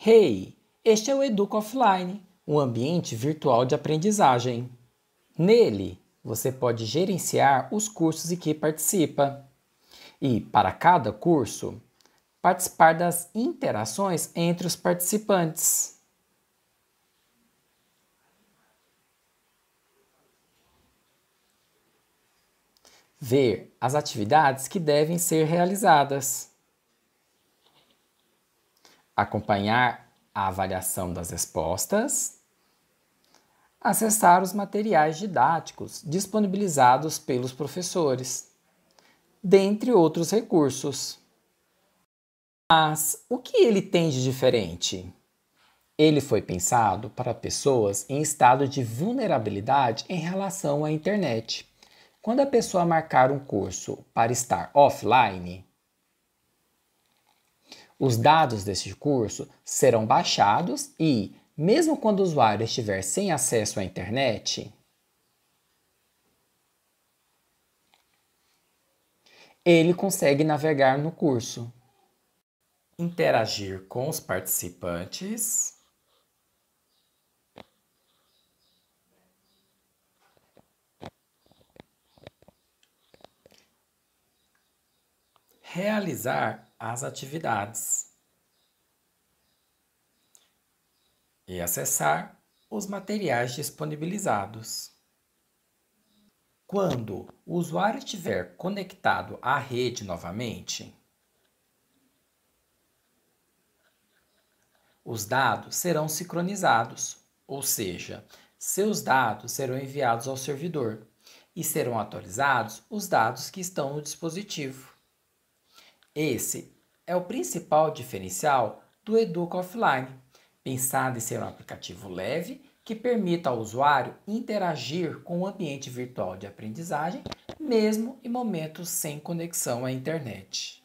Hey, este é o Educa Offline, um ambiente virtual de aprendizagem. Nele, você pode gerenciar os cursos em que participa e, para cada curso, participar das interações entre os participantes. Ver as atividades que devem ser realizadas. Acompanhar a avaliação das respostas. Acessar os materiais didáticos disponibilizados pelos professores, dentre outros recursos. Mas o que ele tem de diferente? Ele foi pensado para pessoas em estado de vulnerabilidade em relação à internet. Quando a pessoa marcar um curso para estar offline, os dados desse curso serão baixados e, mesmo quando o usuário estiver sem acesso à internet, ele consegue navegar no curso interagir com os participantes. Realizar as atividades e acessar os materiais disponibilizados. Quando o usuário estiver conectado à rede novamente, Os dados serão sincronizados, ou seja, seus dados serão enviados ao servidor e serão atualizados os dados que estão no dispositivo. Esse é o principal diferencial do Educa Offline, pensado em ser um aplicativo leve que permita ao usuário interagir com o ambiente virtual de aprendizagem, mesmo em momentos sem conexão à internet.